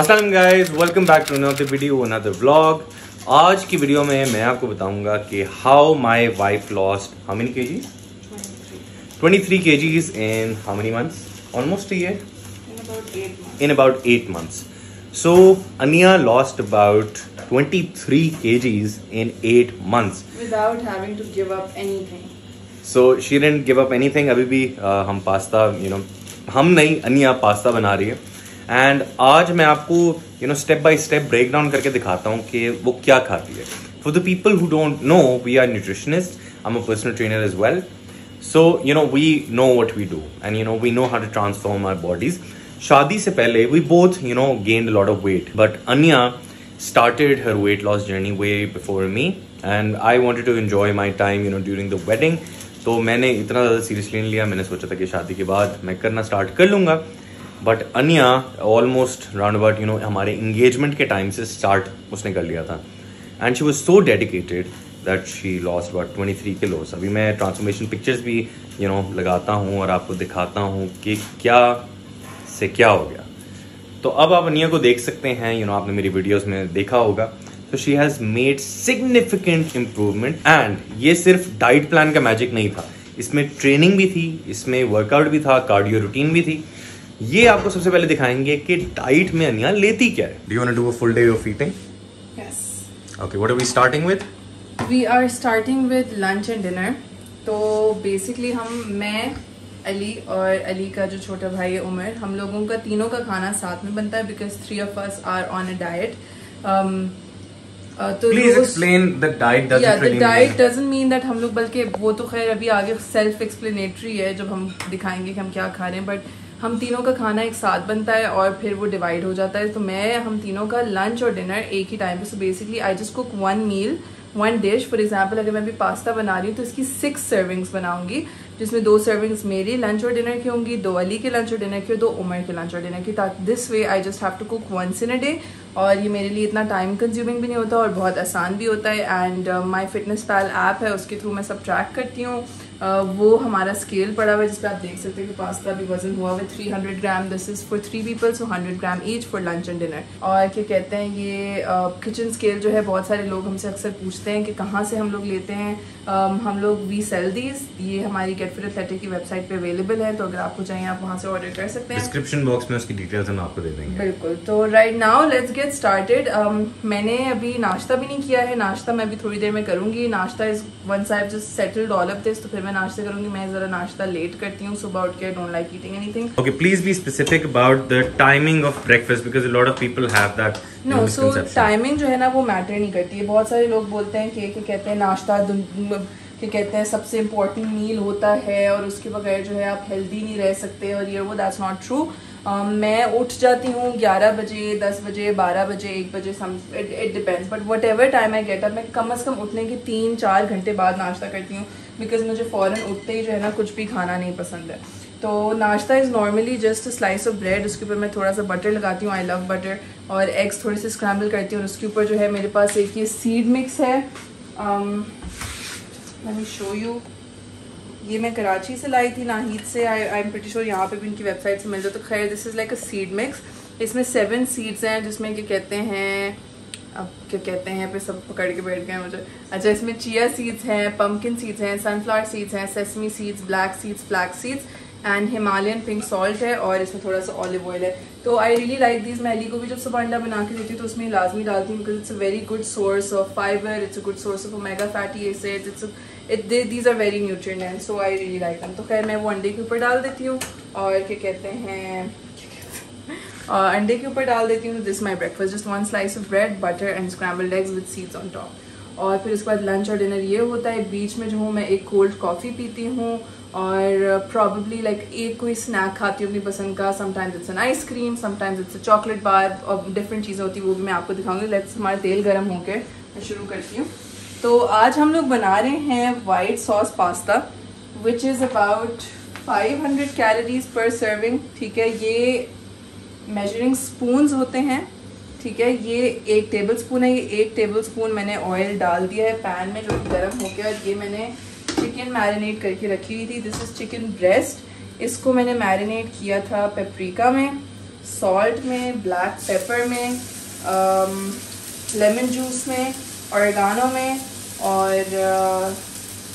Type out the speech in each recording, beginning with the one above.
Aslam guys welcome back to note video one our the blog आज की video में मैं आपको बताऊँगा कि how my wife lost how many K G twenty three K G in how many months almost ये in about eight months so Aniya lost about twenty three K Gs in eight months so she didn't give up anything अभी भी uh, हम pasta you you know know, हम नहीं अनिया pasta बना रही है। And आज मैं आपको you know step by step break down करके दिखाता हूँ कि वो क्या खाती है। For the people who don't know we are nutritionist I am a personal trainer is well so you know we know what we do and you know we know how to transform our bodies शादी से पहले we both you know gained lot of weight but Aniya started her weight loss journey way before me. And I wanted to enjoy my time, you know, during the wedding. तो मैंने इतना ज़्यादा seriously नहीं लिया. मैंने सोचा था कि शादी के बाद मैं करना स्टार्ट कर लूँगा। But Aniya almost round about you know हमारे इंगेजमेंट के टाइम से स्टार्ट उसने कर लिया था। And she was so dedicated that she lost about twenty three kilos अभी मैं ट्रांसफॉर्मेशन पिक्चर्स भी यू you नो know, लगाता हूँ और आपको दिखाता हूँ कि क्या से क्या हो गया। तो अब आप अनिया को देख सकते हैं यू you नो know, आपने मेरी वीडियोस में देखा होगा। तो she has made significant improvement and ये सिर्फ़ डाइट प्लान का मैजिक नहीं था। इसमें ट्रेनिंग भी थी इसमें वर्कआउट भी था कार्डियो रूटीन भी थी। ये आपको सबसे पहले दिखाएँगे कि डाइट में अनिया लेती क्या है do you want to do a full day of eating Yes. Okay what are we starting with We are starting with lunch and dinner. तो बेसिकली हम मैं अली और अली का जो छोटा भाई है उमर हम लोगों का तीनों का खाना साथ में बनता है because three of us are on a diet तो please explain the diet the diet doesn't mean that हम लोग बल्कि वो तो खैर अभी आगे सेल्फ एक्सप्लेनेटरी है जब हम दिखाएँगे कि हम क्या खा रहे हैं बट हम तीनों का खाना एक साथ बनता है और फिर वो डिवाइड हो जाता है। तो मैं, हम तीनों का लंच और डिनर एक ही टाइम पे। So basically I just cook one meal one dish for example अगर मैं अभी पास्ता बना रही हूँ तो इसकी सिक्स सर्विंग्स बनाऊँगी, जिसमें दो सर्विंग्स मेरी लंच और डिनर की होंगी, दो अली के लंच और डिनर की, और दो उमर के लंच और डिनर की। ताकि this way I just have to cook once in a day और ये मेरे लिए इतना टाइम कंज्यूमिंग भी नहीं होता और बहुत आसान भी होता है। And my fitness pale app है, उसके थ्रू मैं सब ट्रैक करती हूँ। वो हमारा स्केल पड़ा हुआ है जिसपे आप देख सकते हैं कि पास्ता भी वज़न हुआ हुआ है 300 gram this is for three people so 100 gram each for lunch and dinner और क्या कहते हैं ये किचन uh, स्केल जो है बहुत सारे लोग हमसे अक्सर पूछते हैं कि कहाँ से हम लोग लेते हैं। um, हम लोग वी सेल दीज ये हमारी गेट फिट एथलेटिक की वेबसाइट पे अवेलेबल है तो अगर आपको चाहिए आप वहाँ से ऑर्डर कर सकते हैं। डिस्क्रिप्शन बॉक्स में उसकी डिटेल्स हम आपको दे देंगे। बिल्कुल। तो right now let's get started मैंने अभी नाश्ता भी नहीं किया है। नाश्ता मैं अभी थोड़ी देर में करूँगी। नाश्ता is once I just settled all of this तो फिर मैं नाश्ता करूँगी मैं जरा नाश्ता लेट करती हूँ सुबह उठ के don't like eating anything okay please be specific about the timing of breakfast because a lot of people have that no so timing जो है ना वो मैटर नहीं करती है। बहुत सारे लोग बोलते हैं कि क्या कहते हैं नाश्ता कि कहते हैं सबसे इम्पोर्टेंट मील होता है और उसके बगैर जो है आप हेल्दी नहीं रह सकते और ये वो दैट्स नॉट ट्रू मैं उठ जाती हूँ 11 बजे 10 बजे 12 बजे 1 बजे so it depends but whatever time I get up मैं कम अज़ कम उठने के तीन, चार घंटे बाद नाश्ता करती हूँ बिकॉज़ मुझे फ़ौरन उठते ही जो है ना कुछ भी खाना नहीं पसंद है. तो नाश्ता is normally just slice of bread उसके ऊपर मैं थोड़ा सा बटर लगाती हूँ आई लव बटर और एग्स थोड़े से स्क्रैम्बल करती हूँ, और उसके ऊपर जो है मेरे पास एक ये सीड मिक्स है. लेट मी शो यू ये मैं कराची से लाई थी, नाहिद से। I I am pretty sure यहाँ पे भी इनकी वेबसाइट से मिल जाए। तो खैर this is like a seed mix इसमें सेवन सीड्स हैं, जिसमें क्या कहते हैं, अब क्या कहते हैं पे सब पकड़ के बैठ गए मुझे। अच्छा इसमें चिया सीड्स हैं पम्पकिन सीड्स हैं सनफ्लावर सीड्स हैं sesame seeds black seeds flax seeds and Himalayan pink salt है, और इसमें थोड़ा सा ऑलिव ऑयल है। तो आई रियली लाइक दिस मैं अली को भी जब सुबह अंडा बना के देती हूँ तो उसमें लाजमी डालती हूँ because it's a very good source of fibre it's a good source of omega fatty acids it's these are very nutrient and so I really like them तो खैर, मैं वो अंडे के ऊपर डाल देती हूँ, और क्या कहते हैं अंडे के ऊपर डाल देती हूँ this my breakfast just one slice of bread butter and scrambled eggs with seeds on top और फिर उसके बाद लंच और डिनर ये होता है, बीच में जो हूँ, मैं एक कोल्ड कॉफ़ी पीती हूँ, और प्रॉब्ली लाइक एक कोई स्नैक खाती हूँ अपनी पसंद का sometimes it's an ice cream sometimes it's a chocolate bar और डिफरेंट चीज़ें होती हैं, वो भी मैं आपको दिखाऊँगी। लेट्स हमारा तेल गर्म होकर मैं शुरू करती हूँ। तो आज हम लोग बना रहे हैं white sauce pasta which is about 500 calories per serving ठीक है? ये मेजरिंग स्पून्स होते हैं ठीक है? ये एक टेबल स्पून है ये एक टेबल स्पून मैंने ऑयल डाल दिया है पैन में जो कि गर्म हो गया और ये मैंने चिकन मैरिनेट करके रखी हुई थी। दिस इज़ चिकन ब्रेस्ट इसको मैंने मैरिनेट किया था पेपरिका में सॉल्ट में ब्लैक पेपर में लेमन um, जूस में औरगानो में और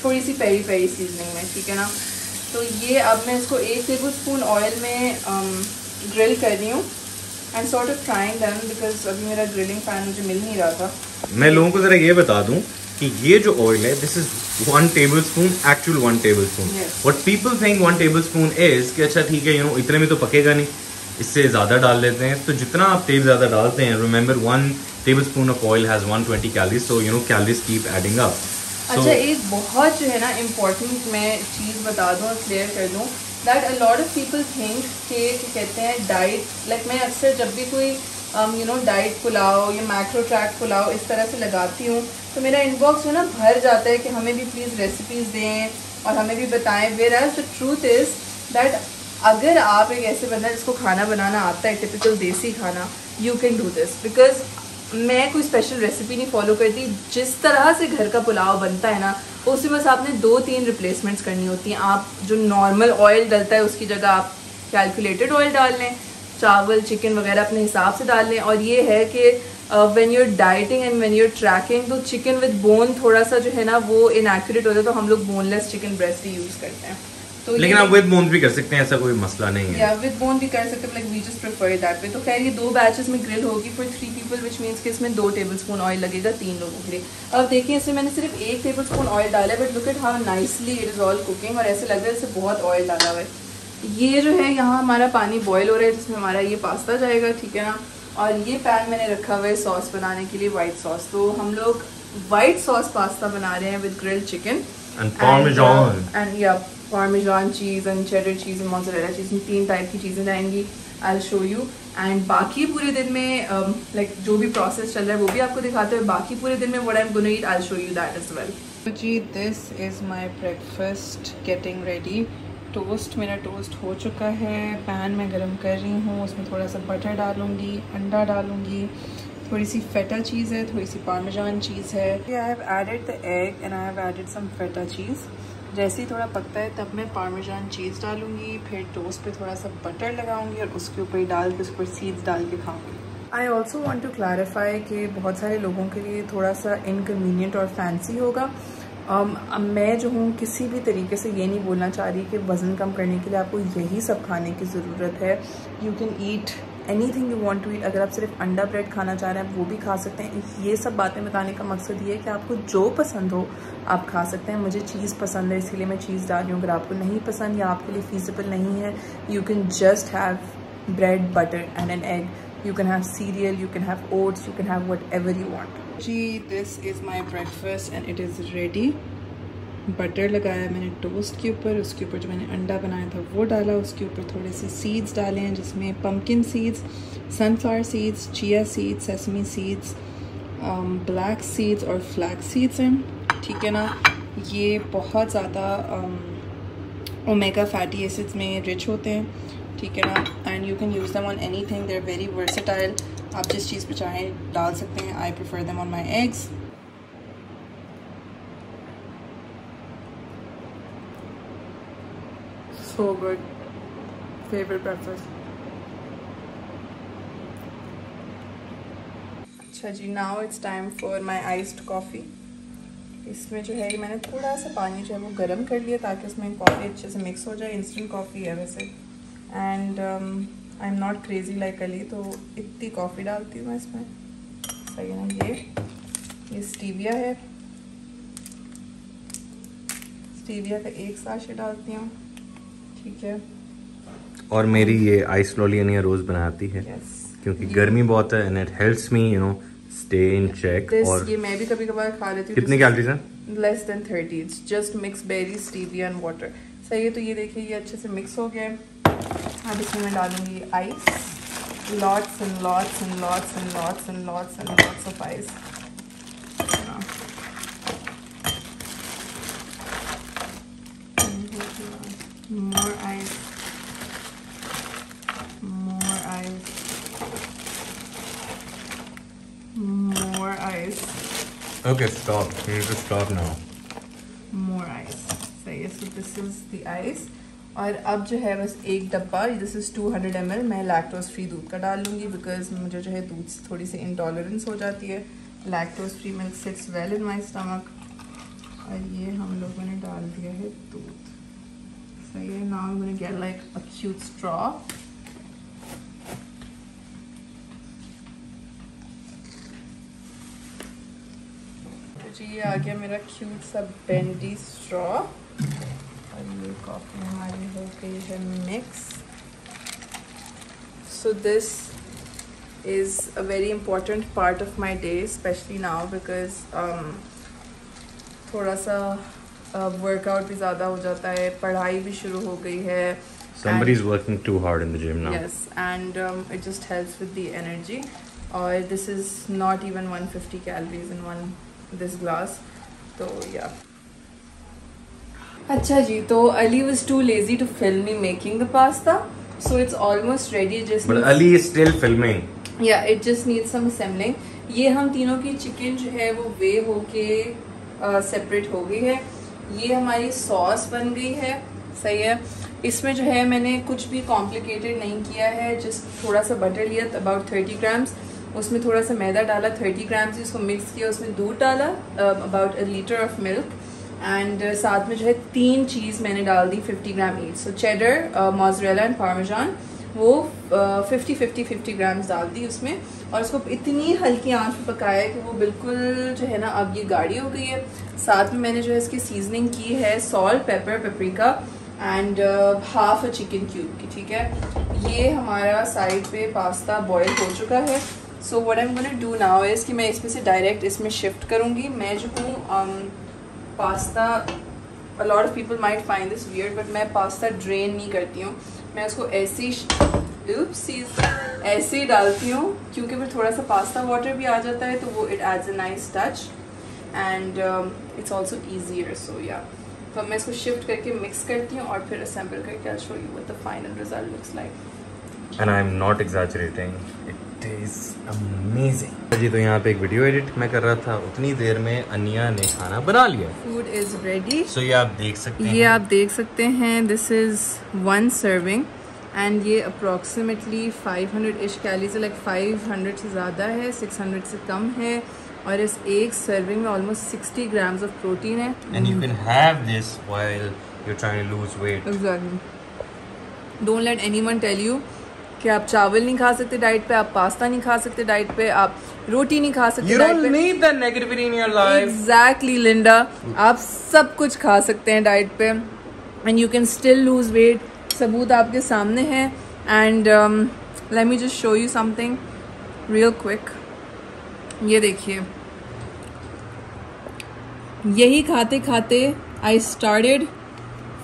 थोड़ी सी पेरी पेरी सीजनिंग में ठीक है ना? तो ये अब मैं इसको एक टेबल स्पून ऑयल में ग्रिल कर रही हूँ and sort of trying them because अभी मेरा ग्रिलिंग पैन मुझे मिल नहीं रहा था। मैं लोगों को ज़रा ये बता दूँ कि ये जो ऑयल है this is one tablespoon actual one tablespoon what people think one tablespoon is कि अच्छा ठीक है यू नो इतने में तो पकेगा नहीं। इससे ज़्यादा डाल लेते हैं। तो जितना आप तेल ज़्यादा डालते हैं remember one spoon of oil has one twenty calories so you know calories keep adding up अच्छा एक बहुत जो है ना इम्पोर्टेंट मैं चीज़ बता दूँ, और क्लियर कर दूँ that a lot of people think के कहते हैं डाइट लाइक मैं अक्सर जब भी कोई यू नो डाइट पुलाव या मैक्रो ट्रैक पुलाव इस तरह से लगाती हूँ तो मेरा इनबॉक्स जो ना भर जाता है कि हमें भी प्लीज़ रेसिपीज़ दें और हमें भी बताएँ। Whereas the truth is that अगर आप एक ऐसे बंदा जिसको खाना बनाना आता है टिपिकल देसी खाना you can do this because मैं कोई स्पेशल रेसिपी नहीं फॉलो करती। जिस तरह से घर का पुलाव बनता है ना उसमें बस आपने दो तीन रिप्लेसमेंट्स करनी होती हैं। आप जो नॉर्मल ऑयल डलता है, उसकी जगह आप कैलकुलेटेड ऑयल डाल लें, चावल चिकन वगैरह अपने हिसाब से डाल लें। और ये है कि when you're dieting and when you're tracking तो चिकन विद बोन थोड़ा सा जो है ना, वो इनएक्यूरेट होता है तो हम लोग बोनलेस चिकन ब्रेस्ट ही यूज़ करते हैं। तो लेकिन आप विद बोन भी कर सकते हैं ऐसा कोई मसला नहीं है। या विद बोन भी कर सकते हैं like we just prefer that way तो खैर ये दो बैचेस में ग्रिल होगी for three people which means कि इसमें दो टेबल स्पून ऑयल लगेगा तीन लोगों के लिए। अब देखिए इसमें मैंने सिर्फ़ एक टेबल स्पून ऑयल डाला है but look at how nicely it is all cooking और ऐसे लग रहा है इससे बहुत ऑयल डाला हुआ है। ये जो है यहाँ हमारा पानी बॉयल हो रहा है जिसमें हमारा ये पास्ता जाएगा ठीक है ना? और ये पैन मैंने रखा हुआ है सॉस बनाने के लिए वाइट सॉस तो हम लोग वाइट सॉस पास्ता बना रहे हैं विद ग्रिल्ड चिकन एंड या parmesan cheese and cheddar cheese and mozzarella cheese तीन टाइप की चीज़ें जाएँगी आई शो यू एंड बाकी पूरे दिन में लाइक um, जो भी प्रोसेस चल रहा है वो भी आपको दिखाते हैं। बाकी पूरे दिन में what I am gonna I show you that is well ji this is my breakfast getting ready toast मेरा टोस्ट हो चुका है। पैन मैं गर्म कर रही हूँ उसमें थोड़ा सा बटर डालूँगी अंडा डालूँगी। थोड़ी सी फेटा चीज़ है थोड़ी सी पार्मेजान चीज़ है। I have added the egg and I have added some feta cheese जैसे ही थोड़ा पकता है तब मैं पार्मेजान चीज़ डालूँगी फिर टोस्ट पे थोड़ा सा बटर लगाऊँगी और उसके ऊपर ही डाल के उस पर सीड्स डाल के खाऊँगी। I also want to clarify कि बहुत सारे लोगों के लिए थोड़ा सा इनकन्वीनियंट और फैंसी होगा। Um, मैं जो हूँ किसी भी तरीके से ये नहीं बोलना चाह रही कि वज़न कम करने के लिए आपको यही सब खाने की ज़रूरत है। You can eat anything you want to eat अगर आप सिर्फ़ अंडा ब्रेड खाना चाह रहे हैं वो भी खा सकते हैं। ये सब बातें बताने का मकसद ये है कि आपको जो पसंद हो, आप खा सकते हैं। मुझे चीज़ पसंद है, इसलिए मैं चीज़ डाल रही हूँ। अगर आपको नहीं पसंद या आपके लिए फीजिबल नहीं है you can just have bread butter and an egg you can have cereal you can have you can have whatever you want ji this is my breakfast and it is ready butter लगाया मैंने toast के ऊपर, उसके ऊपर जो मैंने अंडा बनाया था वो डाला, उसके ऊपर थोड़े से सीड्स डाले हैं, जिसमें pumpkin seeds sunflower seeds chia seeds sesame seeds black seeds और फ्लैक सीड्स हैं। ठीक है ना? ये बहुत ज़्यादा ओमेगा फैटी एसिड्स में रिच होते हैं। ठीक है ना? And you can use them on anything they're very versatile आप जिस चीज़ पर चाहें डाल सकते हैं। I prefer them on my eggs so good favorite breakfast? अच्छा जी now it's time for my iced coffee इसमें जो है, मैंने थोड़ा सा पानी जो है, वो गर्म कर लिया ताकि उसमें कॉफ़ी अच्छे से मिक्स हो जाए इंस्टेंट कॉफ़ी है वैसे। And I am not crazy like Ali तो इतनी कॉफ़ी डालती हूँ मैं इसमें। सही है ना ये? ये स्टीविया है। स्टीविया का एक साशे डालती हूँ। ठीक है। और मेरी ये आइस लोलियन रोज बनाती है yes. क्योंकि गर्मी बहुत है and it helps me you know stay in check और ये मैं भी कभी कभार खा लेती हूँ कितनी कैलोरीज हैं? Less than 30 it's just mix berry stevia and water सही है तो ये देखिए ये अच्छे से मिक्स हो गया अब इसमें मैं डालूँगी ice lots and lots and lots and lots and lots and lots of ice. More ice. More ice. More ice. Okay stop. You need to stop now. More ice. So yes so this is the ice. और अब जो है बस एक डब्बा this is 200 hundred M मैं lactose free दूध का डाल लूँगी बिकॉज़ मुझे जो है दूध से थोड़ी सी इंटॉलरेंस हो जाती है। Lactose free milk sits well in my stomach और ये हम लोगों ने डाल दिया है दूध। सही है नाउ मैंने get like a cute straw जी ये आ गया मेरा क्यूट सा बेंडी स्ट्रॉ और ये कॉफ़ी हमारी हो गई है mix so this is a very important part of my day specially now because थोड़ा सा वर्कआउट uh, भी ज़्यादा हो जाता है पढ़ाई भी शुरू हो गई है Somebody is working too hard in the gym now. Yes, and um, it just helps with the energy. Or uh, this is not even 150 calories in one this glass तो या अच्छा जी तो Ali was too lazy to film me making the pasta so it's almost ready just but Ali is still filming yeah it just needs some assembling ये हम तीनों की chicken जो है वो वे होके सेपरेट हो गई है ये हमारी सॉस बन गई है। सही है। इसमें जो है मैंने कुछ भी कॉम्प्लिकेटेड नहीं किया है। जस्ट थोड़ा सा बटर लिया अबाउट थर्टी ग्राम्स उसमें थोड़ा सा मैदा डाला थर्टी ग्राम्स उसको मिक्स किया, उसमें दूध डाला about a litre of milk and साथ में जो है तीन चीज़ मैंने डाल दी fifty gram each so cheddar mozzarella and parmesan वो फिफ्टी फिफ्टी फिफ्टी ग्राम्स डाल दी उसमें और उसको इतनी हल्की आँच पे पकाया कि वो बिल्कुल जो है ना, अब ये गाढ़ी हो गई है। साथ में मैंने जो है इसकी सीजनिंग की है salt pepper paprika and half a chicken cube की, ठीक है? ये हमारा साइड पे पास्ता बॉयल हो चुका है। So what am gonna do now is कि मैं इसमें से डायरेक्ट इसमें शिफ्ट करूँगी। मैं जो हूँ pasta lot of people might find this weird but मैं पास्ता ड्रेन नहीं करती हूँ। मैं इसको ऐसी ही ऐसे ही डालती हूँ, क्योंकि फिर थोड़ा सा पास्ता वाटर भी आ जाता है तो वो it as a nice touch and it's also easier so या तो मैं इसको शिफ्ट करके मिक्स करती हूँ और फिर असेंबल करके I show you what the final result looks like and I am not exaggerating amazing जी तो यहाँ पे एक वीडियो एडिट मैं कर रहा था। उतनी देर में अनिया ने खाना बना लिया। फ़ूड इज़ रेडी सो ये आप देख सकते हैं। ये आप देख सकते हैं this is one serving and ये अप्रोक्सीमेटली 500 इश कैलीज लाइक 500 से ज़्यादा है 600 से कम है और इस एक सर्विंग में ऑलमोस्ट 60 ग्राम्स ऑफ़ प्रोटीन है। And you can have this while you are trying to lose weight exactly don't let anyone tell you कि आप चावल नहीं खा सकते डाइट पे आप पास्ता नहीं खा सकते डाइट पे आप रोटी नहीं खा सकते एग्जैक्टली लिंडा आप सब कुछ खा सकते हैं डाइट पे। And you can still lose weight सबूत आपके सामने है। And let me just show you something real quick ये देखिए। यही खाते खाते I started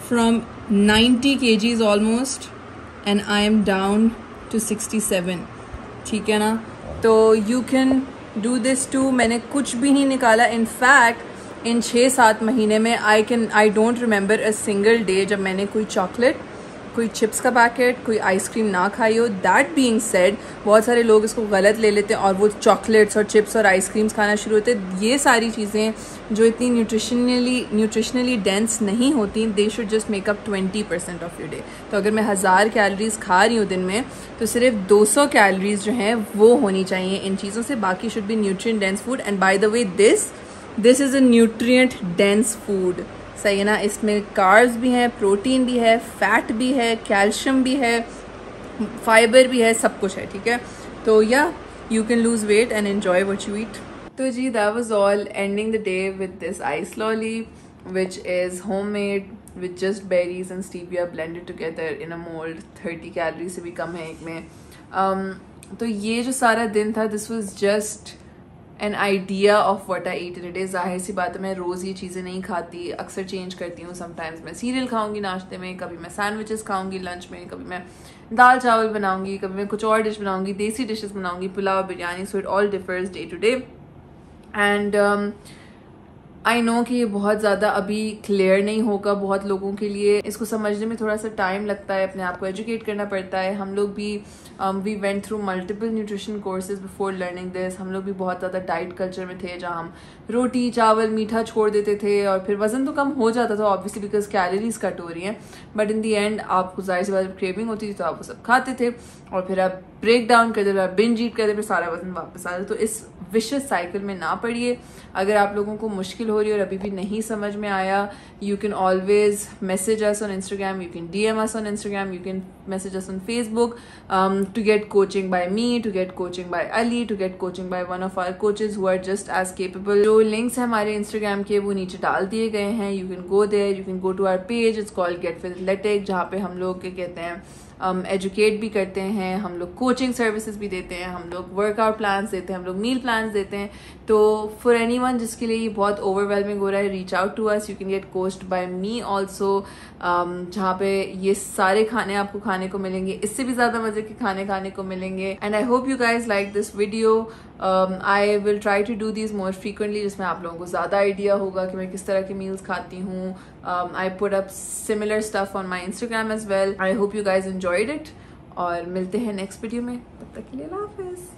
from 90 kgs almost and I am down to sixty seven ठीक है ना? तो you can do this too मैंने कुछ भी नहीं निकाला. इन फैक्ट इन छः सात महीने में I can I don't remember a single day जब मैंने कोई चॉकलेट कोई चिप्स का पैकेट, कोई आइसक्रीम ना खाई हो। दैट बीइंग सेड बहुत सारे लोग इसको गलत ले लेते हैं और वो चॉकलेट्स और चिप्स और आइसक्रीम्स खाना शुरू होते हैं। ये सारी चीज़ें जो इतनी न्यूट्रिशनली न्यूट्रिशनली डेंस नहीं होती they should just make up twenty percent of you day तो अगर मैं हज़ार कैलोरीज खा रही हूँ दिन में तो सिर्फ़ दो सौ कैलोरीज जो हैं, वो होनी चाहिए। इन चीज़ों से बाकी should be nutrient dense food and by the way this this is a nutrient dense food सही है ना? इसमें कार्ब्स भी हैं प्रोटीन भी है फैट भी है कैल्शियम भी है फाइबर भी है सब कुछ है ठीक है? तो या you can lose weight and enjoy what you eat तो जी that was all ending the day with this ice lolly which is homemade with just berries and stevia blended together in a mold. 30 calories से भी कम है एक में. Um, तो ये जो सारा दिन था this was just an idea of what I eat it is ज़ाहिर सी बात है, मैं रोज़ ये चीज़ें नहीं खाती, अक्सर चेंज करती हूँ समटाइम्स मैं सीरियल खाऊँगी नाश्ते में, कभी मैं सैंडविचेस खाऊँगी लंच में, कभी मैं दाल चावल बनाऊँगी, कभी मैं कुछ और डिश बनाऊँगी, देसी डिशेस बनाऊँगी, pulao, biryani so it all differs day to day and I know कि ये बहुत ज़्यादा अभी क्लियर नहीं होगा बहुत लोगों के लिए। इसको समझने में थोड़ा सा टाइम लगता है, अपने आप को एजुकेट करना पड़ता है। हम लोग भी we went through multiple nutrition courses before learning this हम लोग भी बहुत ज़्यादा डाइट कल्चर में थे जहाँ हम रोटी, चावल, मीठा छोड़ देते थे और फिर वज़न तो कम हो जाता था ऑब्वियसली बिकॉज़ कैलोरीज कट हो रही हैं। बट इन दी एंड आपको ज़ाहिर सी बात क्रेविंग होती थी तो आप वो सब खाते थे। और फिर आप ब्रेक डाउन कर देते बिन जीट कर देते फिर सारा वज़न वापस आ जाए। तो इस विशेष साइकिल में ना पड़िए। अगर आप लोगों को मुश्किल हो रही है और अभी भी नहीं समझ में आया you can always message us on Instagram you can D M us on Instagram you can message us on Facebook to get coaching by me to get coaching by Ali to get coaching by one of our coaches who are just as capable जो links है हमारे Instagram के, वो नीचे डाल दिए गए हैं। You can go there you can go to our page it's called get with LaTeX जहाँ पे हम लोग, क्या कहते हैं एजुकेट um, भी करते हैं हम लोग कोचिंग सर्विसेज़ भी देते हैं हम लोग वर्कआउट प्लान्स देते हैं हम लोग मील प्लान्स देते हैं। तो फॉर एनी वन जिसके लिए ये बहुत ओवरवेलमिंग हो रहा है reach out to us you can get coached by me also जहाँ पे ये सारे खाने आपको खाने को मिलेंगे इससे भी ज़्यादा मज़े के खाने खाने को मिलेंगे। And I hope you guys like this video I will try to do this more frequently जिसमें आप लोगों को ज़्यादा आइडिया होगा कि मैं किस तरह की मील्स खाती हूँ। I put up similar stuff on my Instagram as well I hope you guys enjoyed it और मिलते हैं नेक्स्ट वीडियो में. तब तक के लिए हाफिज़.